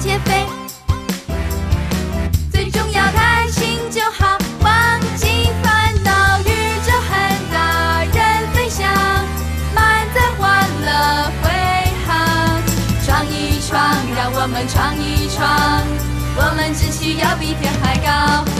皆飞最重要，开心就好，忘记烦恼，宇宙很大任飞翔，满载欢乐回航，闯一闯，让我们闯一闯，我们只需要比天还高。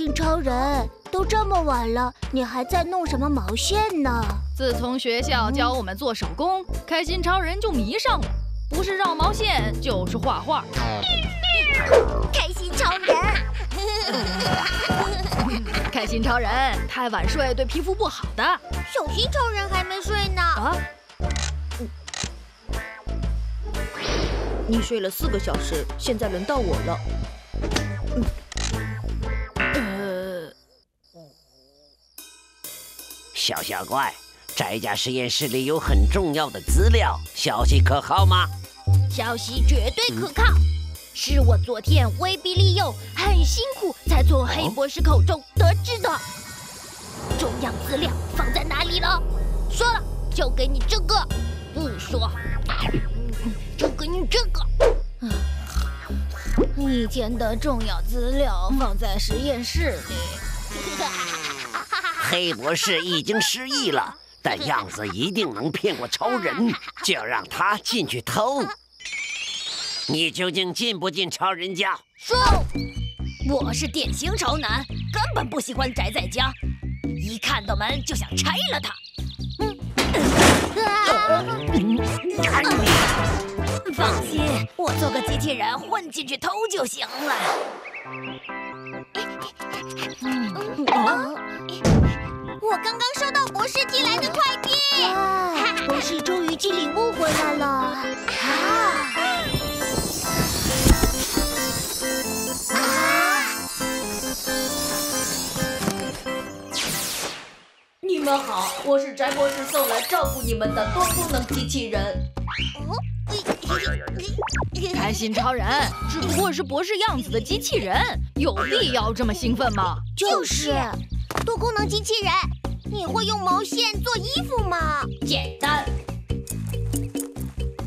开心超人，都这么晚了，你还在弄什么毛线呢？自从学校教我们做手工，开心超人就迷上了，不是绕毛线就是画画。开心超人，开心超人太晚睡对皮肤不好的小心超人还没睡呢。啊！你睡了四个小时，现在轮到我了。小小怪，宅家实验室里有很重要的资料，消息可靠吗？消息绝对可靠，是我昨天威逼利诱，很辛苦才从黑博士口中得知的。重要资料放在哪里了？说了就给你这个，不说就给你这个。以前的重要资料放在实验室里。黑博士已经失忆了，但样子一定能骗过超人，就让他进去偷。你究竟进不进超人家？说，我是典型潮男，根本不喜欢宅在家，一看到门就想拆了它。放心，我做个机器人混进去偷就行了。我刚刚收到博士寄来的快递，博士终于寄礼物回来了。啊！你们好，我是翟博士送来照顾你们的多功能机器人。开心超人只不过是博士样子的机器人，有必要这么兴奋吗？就是多功能机器人，你会用毛线做衣服吗？简单，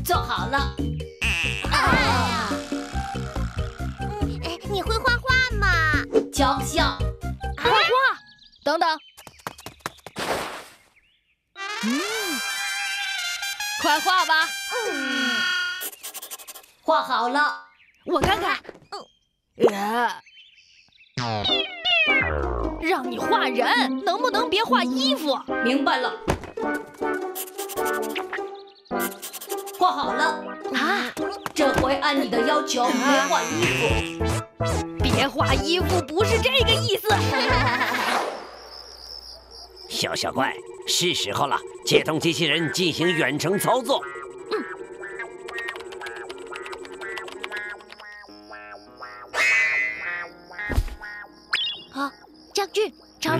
做好了。啊！嗯，哎你会画画吗？教笑，画画，等等，嗯，快画吧，嗯，画好了。我看看。呃，让你画人，能不能别画衣服？明白了。画好了，啊，这回按你的要求别画衣服。别画衣服，不是这个意思。小小怪，是时候了，接通机器人进行远程操作。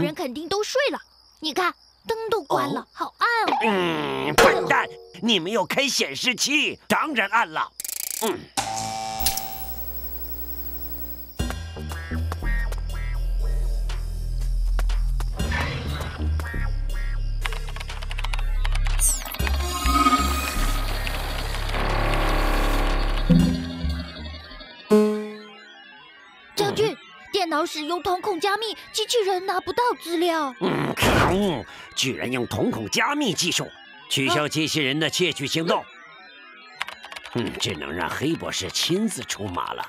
人肯定都睡了。你看，灯都关了，好暗哦。嗯，笨蛋，你没有开显示器，当然暗了。嗯，使用瞳孔加密，机器人拿不到资料。嗯，可恶！居然用瞳孔加密技术取消机器人的窃取行动。嗯，只能让黑博士亲自出马了。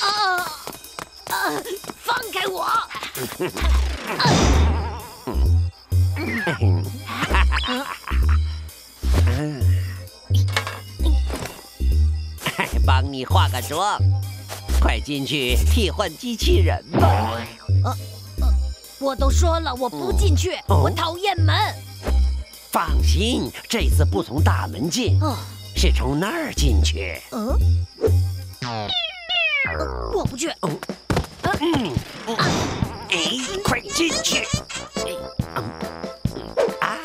啊啊！放开我！帮你化个妆，快进去替换机器人吧。我都说了，我不进去，哦。我讨厌门。放心，这次不从大门进，哦，是从那儿进去。嗯，呃过不去。嗯，哎，快进去！啊，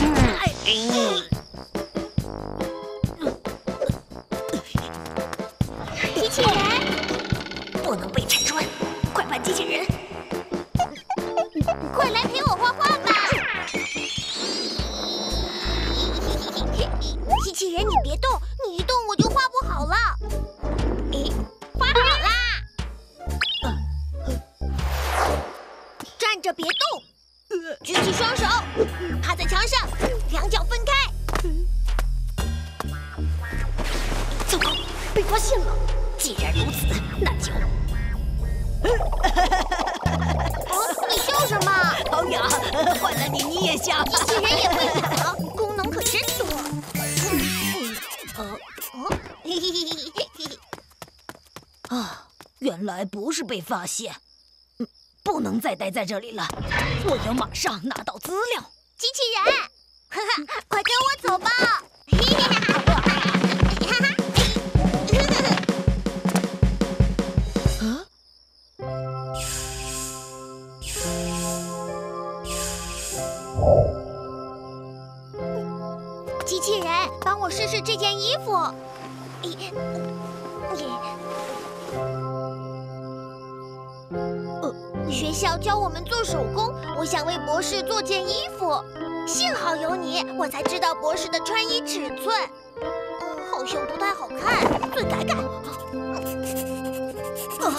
嗯，哎，机器人机器人！快来陪我画画吧！机器人，你别动，你一动我就画不好了。诶，画好啦！站着别动，举起双手，趴在墙上，两脚分开。糟糕，被发现了！既然如此，那就……哦，你笑什么？好痒，换了你你也笑。机器人也会痒，功能可真多。呃哦，嘿嘿嘿嘿嘿嘿。啊，原来不是被发现，嗯，不能再待在这里了，我要马上拿到资料。机器人，哈哈，快跟我走吧！机器人，帮我试试这件衣服。咦呃，学校教我们做手工，我想为博士做件衣服。幸好有你，我才知道博士的穿衣尺寸。好像不太好看，再改改。啊，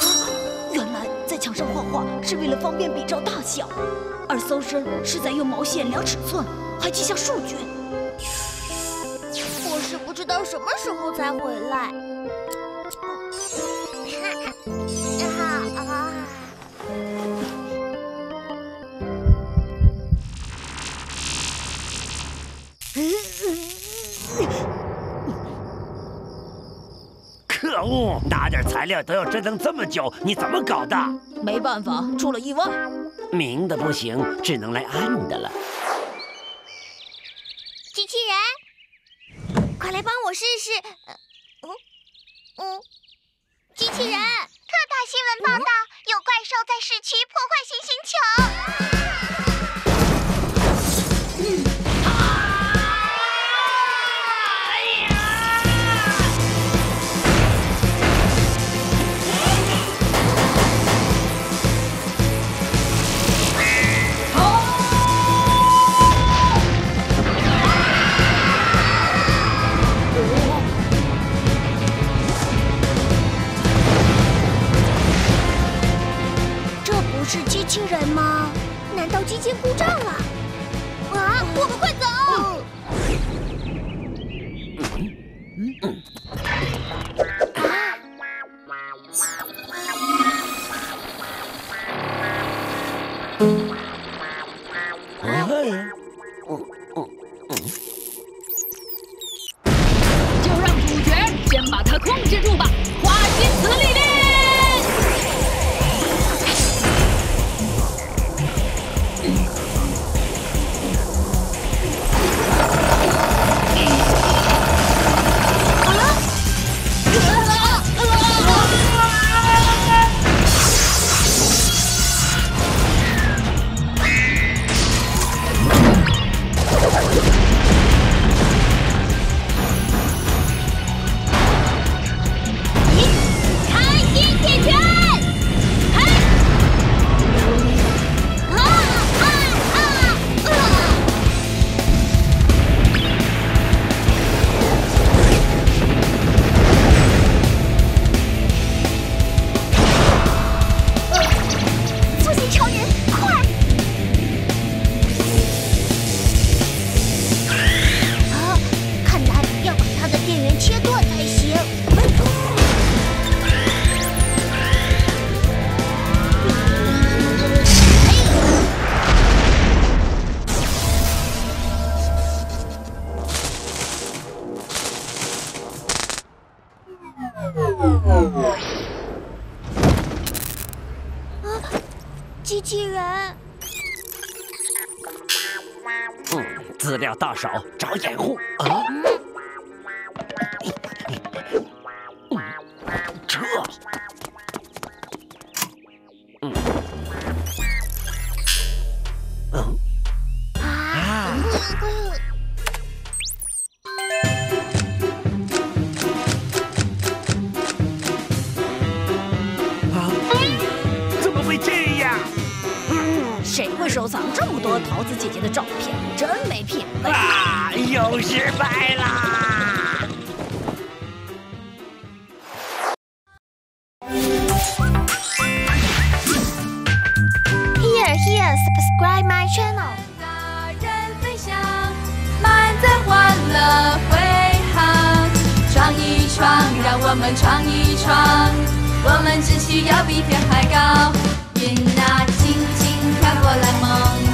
原来在墙上画画是为了方便比照大小，而搜身是在用毛线量尺寸，还记下数据。什么时候才回来。啊啊！可恶，拿点材料都要折腾这么久，你怎么搞的？没办法，出了意外。明的不行，只能来暗的了。机器人，快是难道机件故障了？啊，我们快走！就机器人。嗯，资料到手，找掩护啊！这，收藏这么多桃子姐姐的照片？真没品味！啊，又失败啦！Here, here, subscribe my channel。大人飞翔，满载欢乐挥航，闯一闯，让我们闯一闯，我们志气要比天还高，云啊轻轻飘过来，梦